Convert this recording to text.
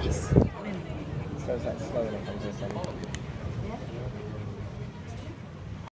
So it's like slowly. comes this end.